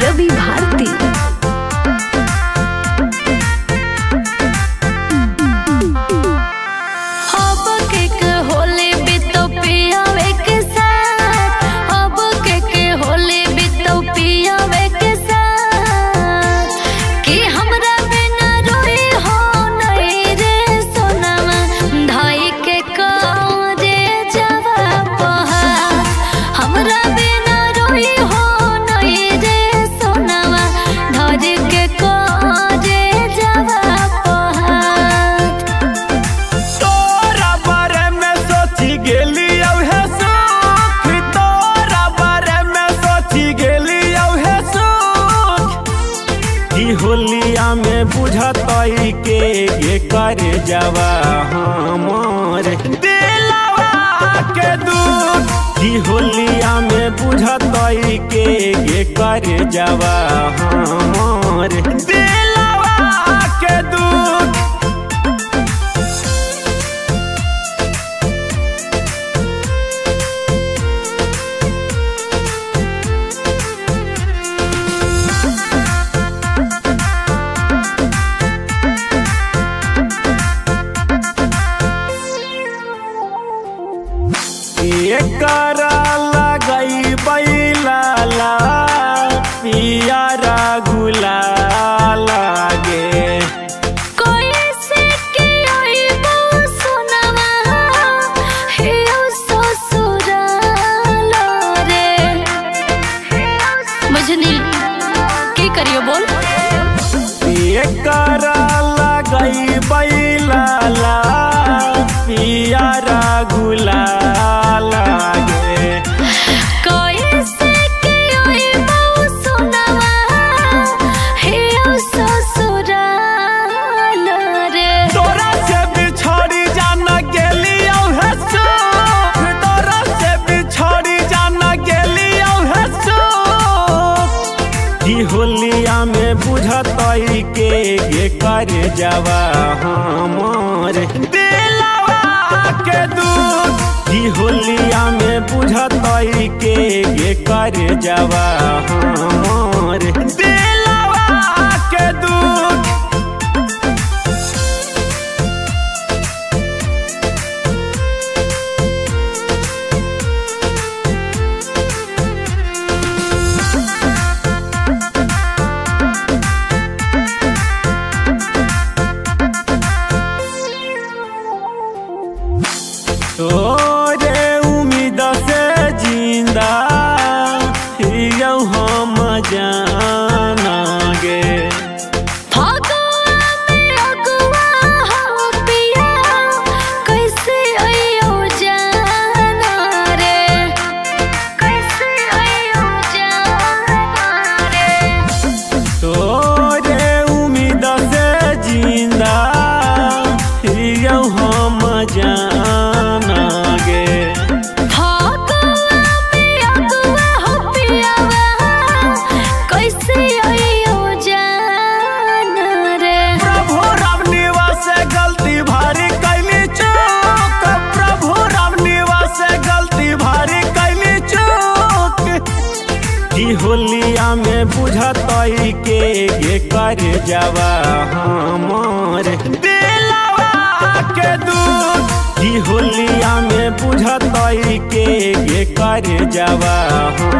You'll be झोलिया में बुझत के ये कर जवा हमर। की होलिया में बुझत के ये कर जवा हमर। मजनी की करियो बोल? ये लगई में बुझतई के ये कर जावा हमर। के दूध की होलिया में बुझत के ये कर जवा हमर। के दुख जा जावा हमर दिलवा के दूध की होलिया में बुझत के हम